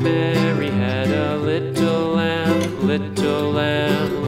Mary had a little lamb, little lamb.